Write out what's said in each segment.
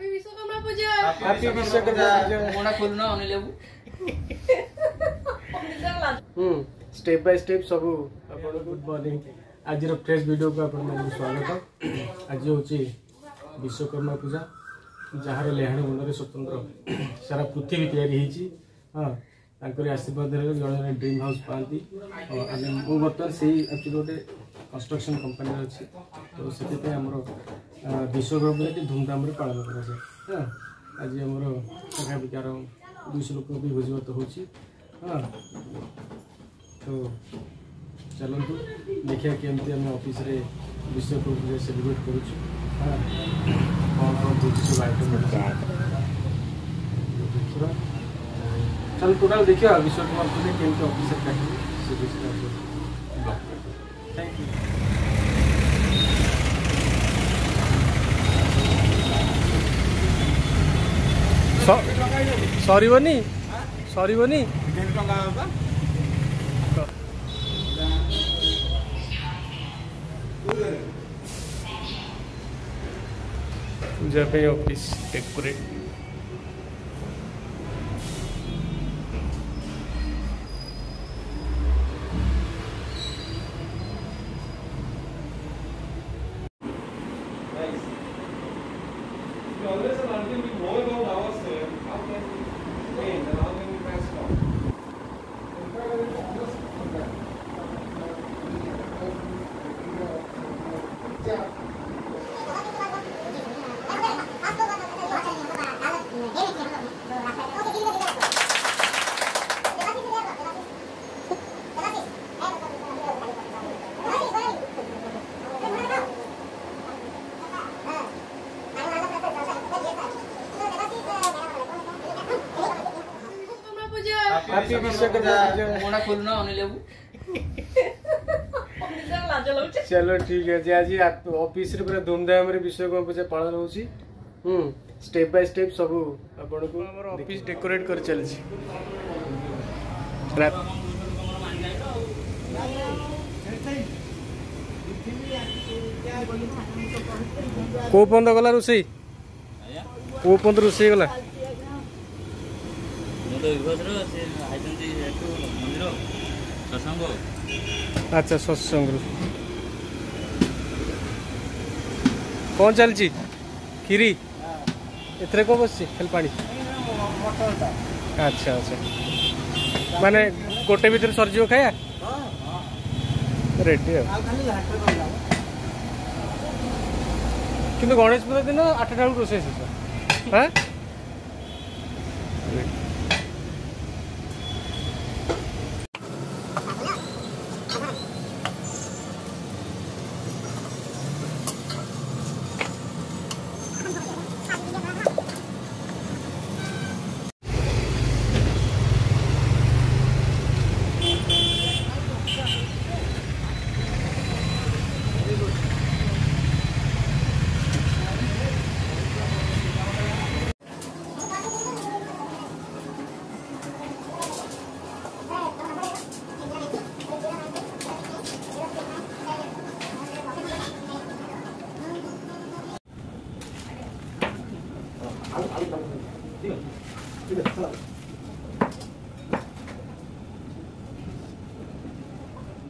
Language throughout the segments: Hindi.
हैप्पी विश्वकर्मा पूजा हैप्पी विश्वकर्मा पूजा मोड़ा खोलना हमने लेबू हम्म स्टेप बाय स्टेप सबु आपण गुड मॉर्निंग आज फ्रेश भिडियो को आपण स्वागत आज हूँ विश्वकर्मा पूजा जहाँ ଲେହାଣୀ ମୁଣ୍ଡରେ ସ୍ୱତନ୍ତ୍ର ସାରା ପୃଥିବୀ ତିଆରି ହେଇଛି हाँ आशीर्वाद ଆଶୀର୍ବାଦରେ ଜଣେ ଜଣେ ଡ୍ରିମ୍ ହାଉସ୍ ପାଆନ୍ତି ଆମେ ମୁଁ ବର୍ତ୍ତମାନ কনস্ট্রকশন କମ୍ପାନୀରେ ଅଛି ତ ସେଥିପାଇଁ ଆମର ବିଶ୍ୱକର୍ମାଟି ଧୁମଧାମରେ ପାଳନ କରାଯାଏ ହଁ ଆଜି ଆମର ପାଖାପାଖି ଆର ଦୁଇଶହ ଲୋକ ବି ଭୋଜିଭାତ ହେଉଛି ହଁ ତ ଚାଲନ୍ତୁ ଦେଖିବା କେମିତି ଆମେ ଅଫିସରେ ବିଶ୍ୱକର୍ମା ସେଲିବ୍ରେଟ୍ କରୁଛୁ ହଁ କ'ଣ କ'ଣ ହେଉଛି ସବୁ ଆଇଟମ୍ ଦେଖିବା ଚାଲ ଟୋଟାଲ୍ ଦେଖିବା ବିଶ୍ୱକର୍ମା କେମିତି ଅଫିସରେ କାଟିବି ସେ ବିଷୟରେ थैंक यू ସରିବନି ସରିବନି ଯିବା ପାଇଁ ଅଫିସ୍ ଡେକୋରେଟ୍ चलो ठीक है जी आज अफिस पूरा धूमधाम विश्वकर्मा पूजा पालन हो स्टेप बाय स्टेप सब आपको अफिस डेकोरेट कर चलची कौ पर्यत गला रोष कौ पर्यत रोष गला আচ্ছা সৎসঙ্গর কম চালছি খিরি এতে কম বসছি খালি পানি আচ্ছা আচ্ছা মানে গোটে ভিতরে সরিযোগ খাইয়া রেডি কিন্তু গণেশ পুজোর দিন আটটা বেলা রোষেই শেষ হ্যাঁ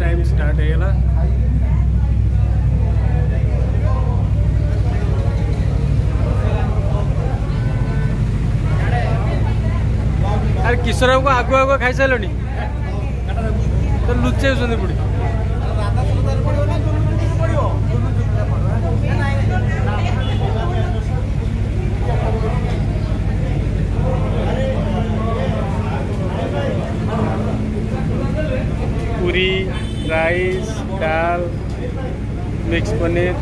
టైం స్టార్ట్ అయ్యేలా ଆରେ କିଶୋର ବାବୁ ଆଗୁଆ ଆଗୁଆ ଖାଇସାରିଲଣି ତ ଲୁଚେଇଛନ୍ତି ପୁଣି पूरी राइस दाल मिक्स पनीर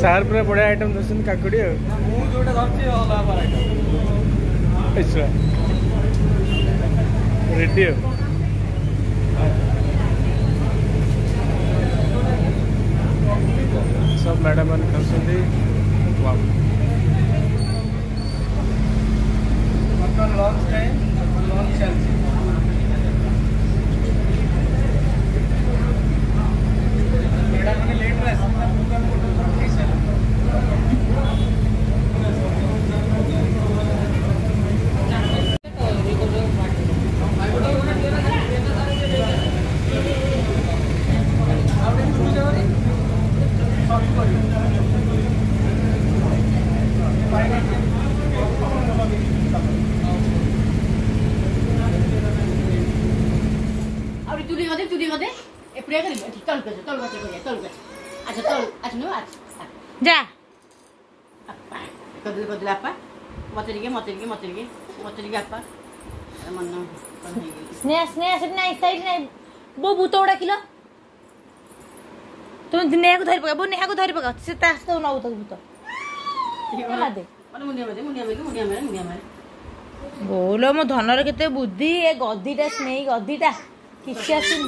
सार पूरा बढ़िया आइटम दस काकुड़ी रेडी अच्छा। सब मैडम मैंने खाऊ लॉन्च है लॉन्च चल দে এপড়ে করি এটি তল গছ তল গছ করি তল গছ আচ্ছা তল আচ্ছা নো আচ্ছা যা আপা কদল কদল আপা মতে দিকে মতে দিকে মতে দিকে মতে দিকে আপা মন স্নেহ স্নেহ সেটি নাই সাইড নাই বউ ভূত গুড়া কিলো তুমি নেহাকে ধরি পকা বউ নেহাকে ধরি পকা সে তা আসতে না ভূত ভূত দে মুন্ডিয়া মারে মুন্ডিয়া মারে মুন্ডিয়া মারে মুন্ডিয়া মারে বৌলো ମୋ ଧନର କେତେ ବୁଦ୍ଧି ଏ ଗଦିଟା ସ୍ନେହି ଗଦିଟା কিসে আসুন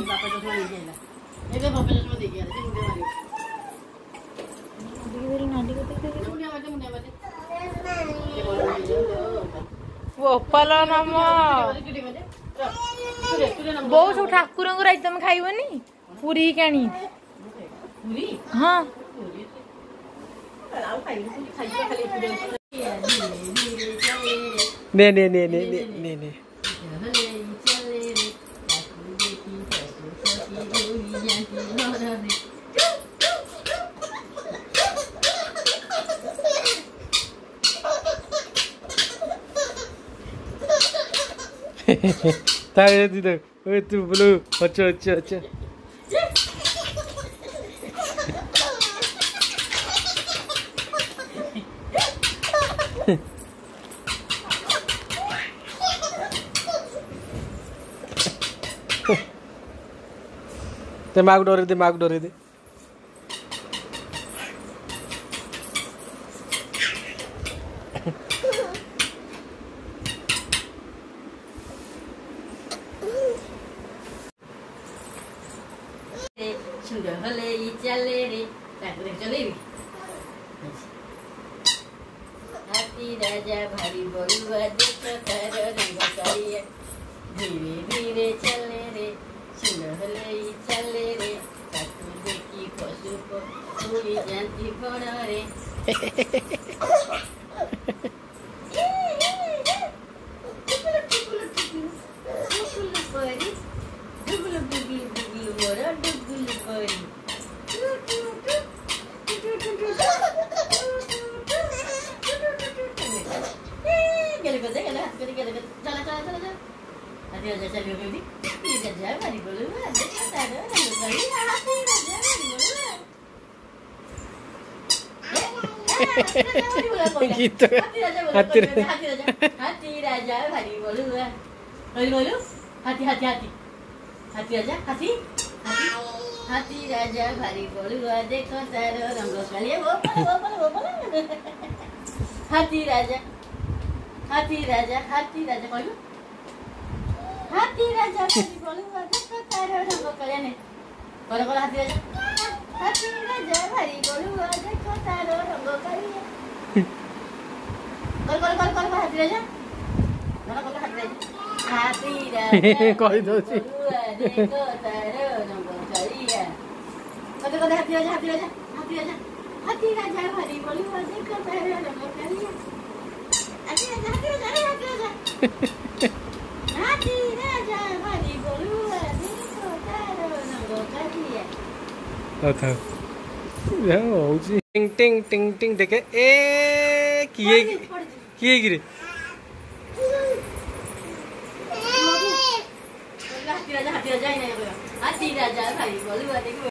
ଗୋପାଲ ନାମ ବୋଉ ସବୁ ଠାକୁରଙ୍କର ଆଜି ତମେ ଖାଇବନି ପୁରୀ କାଣି ହଁ ନେ ନେ ନେ ନେ ନେ ନେ Tak, tak, tak. Oi, tu bulu. Ocho, ocho, ocho. Te mago dore, te mago dore, te. कीर्ति राजा भारी बउआ देख तार धीरे धीरे चले रे सुनहले चले रे देखी पशु को पूरी जानती बड़ रे gitu hati raja hati raja hati bolu bolu bolu hati hati hati hati raja hati hati hati raja bari bolu dekho taro rang kaliya bolu bolu bolu hati raja hati raja hati raja bolu hati raja bari bolu dekho taro rang kaliya করে করে হাতি রাজা হাতি রাজা ভারি গরু রাজা কথার রঙ্গ করিয়া করে করে করে করে হাতি রাজা ধরো করে হাতি রাজা হাতি রাজা কই দছি কথার রঙ্গ করিয়া করে করে হাতি রাজা হাতি রাজা হাতি রাজা হাতি রাজা ভারি গরু রাজা কথার রঙ্গ করিয়া হাতি রাজা হাতি রাজা হাতি রাজা হাতি রাজা था टिंग टिंग टिंग टिंग देखे ए किए किए गिरे